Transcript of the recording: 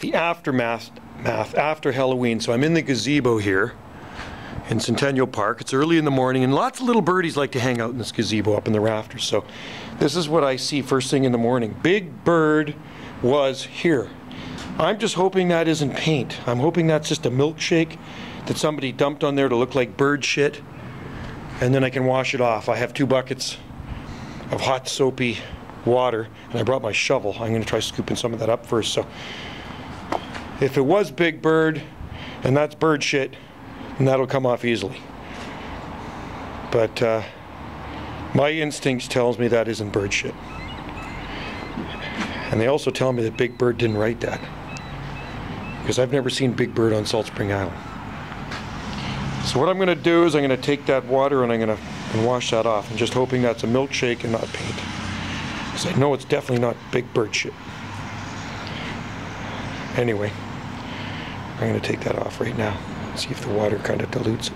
the aftermath math after Halloween. So I'm in the gazebo here in Centennial Park. It's early in the morning, and lots of little birdies like to hang out in this gazebo up in the rafters. So this is what I see first thing in the morning. Big Bird was here. I'm just hoping that isn't paint. I'm hoping that's just a milkshake that somebody dumped on there to look like bird shit. And then I can wash it off. I have two buckets of hot soapy water and I brought my shovel. I'm going to try scooping some of that up first. So if it was Big Bird and that's bird shit, then that'll come off easily. But uh, my instincts tells me that isn't bird shit. And they also tell me that Big Bird didn't write that. Because I've never seen Big Bird on Salt Spring Island. So what I'm going to do is I'm going to take that water and I'm going to wash that off. I'm just hoping that's a milkshake and not paint. Because I know it's definitely not Big Bird shit. Anyway, I'm going to take that off right now. See if the water kind of dilutes it.